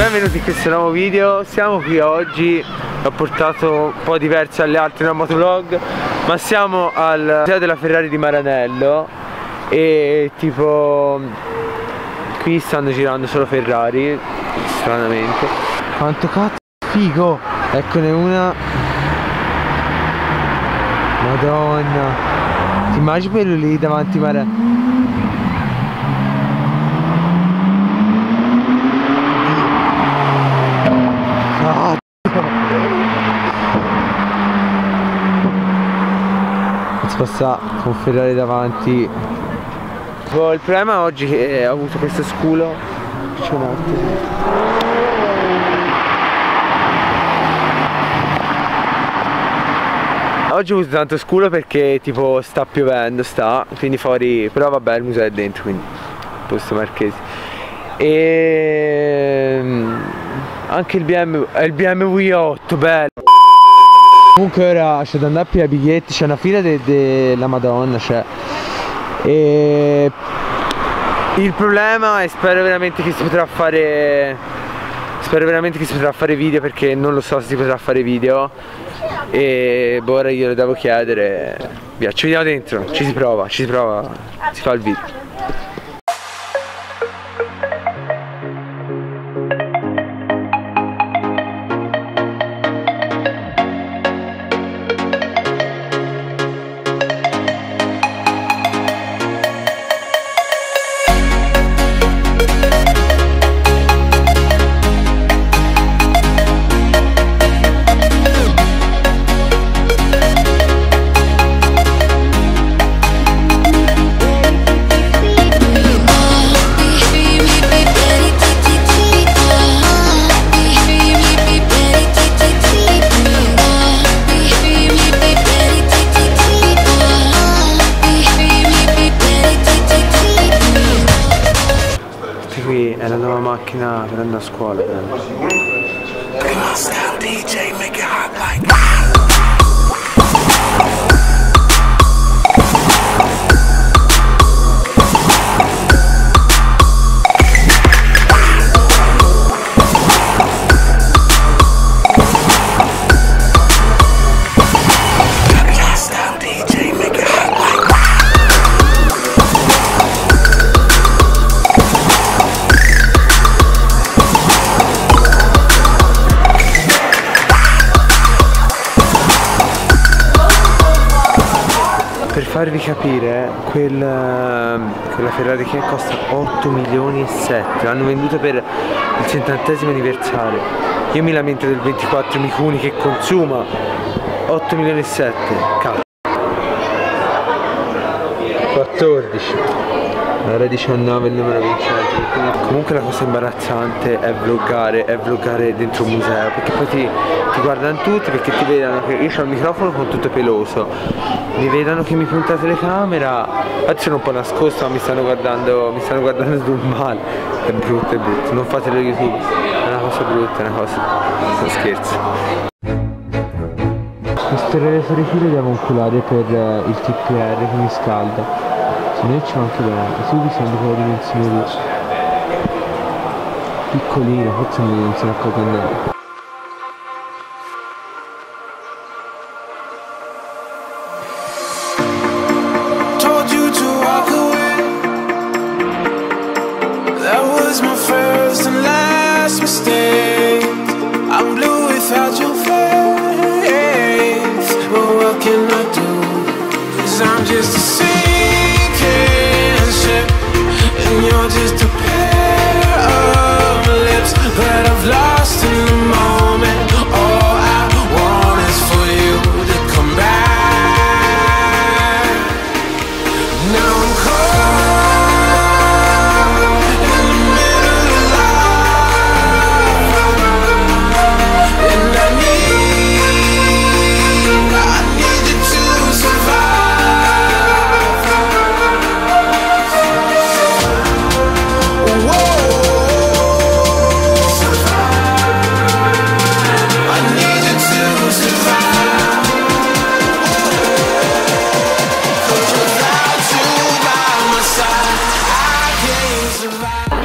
benvenuti in questo nuovo video. Siamo qui oggi Ho portato un po' diverso alle altre una motovlog Ma siamo al museo della Ferrari di Maranello E tipo Qui stanno girando solo Ferrari Stranamente. Quanto cazzo figo! Eccone una. Madonna! Ti immagini quello lì davanti Maranello passa con Ferrari davanti oh, il problema oggi è che ho avuto questo sculo c'è un attimo Oggi ho avuto tanto sculo perché tipo sta piovendo, sta, quindi fuori, però vabbè il museo è dentro, quindi posto marchesi. E ehm, anche il BMW, è il BMW 8, bello. Comunque ora c'è da andare più ai biglietti, c'è una fila della de Madonna, cioè. E il problema è spero veramente che si potrà fare. Spero veramente che si potrà fare video perché non lo so se si potrà fare video. E boh ora glielo devo chiedere. Via, ci vediamo dentro, ci si prova, ci si prova, si fa il video. È la nuova macchina per andare a scuola. DJ, make it hot like farvi capire quel, quella Ferrari che costa 8 milioni e 7 l'hanno venduta per il centantesimo anniversario. Io mi lamento del 24 Mikuni che consuma. 8 milioni e 7 cazzo 14 ora 19 il numero vincente. Comunque la cosa imbarazzante è vloggare è vloggare dentro un museo perché poi ti, ti guardano tutti perché ti vedono che io ho il microfono con tutto peloso. Mi vedono che mi punta la telecamera. Infatti sono un po' nascosto ma mi stanno guardando mi stanno guardando sul male è brutto è brutto. Non fatelo youtube. È una cosa brutta è una cosa non scherzo questo relatore qui lo devo inculare per il TPR che mi scalda se noi c'è anche bene così bisogna con la dimensione di piccolino forse non si ne accorge neanche I'm just a just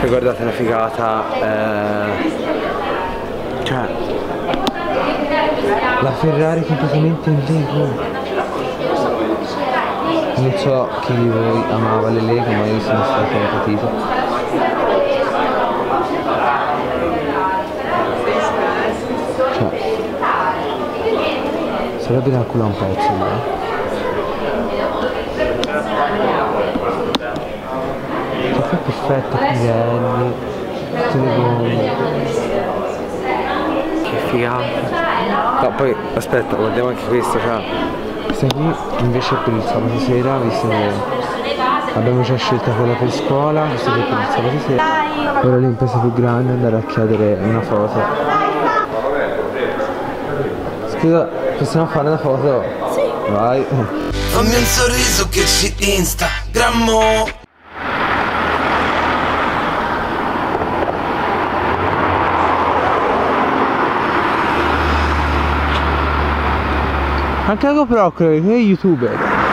guardate una figata eh, cioè la Ferrari completamente in Lego non so chi di voi amava le Lego ma io sono stato patito cioè sarebbe da culo un pezzo no? Piselli, tutte le gomme. Che figata. No, poi aspetta, guardiamo anche questo, cioè. Questa qui invece è per il sabato sera, visto che abbiamo già scelta quella per scuola, questa qui è per il sabato sera. Ora l'impresa più grande è andare a chiedere una foto. Scusa, possiamo fare una foto? Sì. Vai. Fammi un sorriso che ci instagrammo Anche la GoPro, che è youtuber.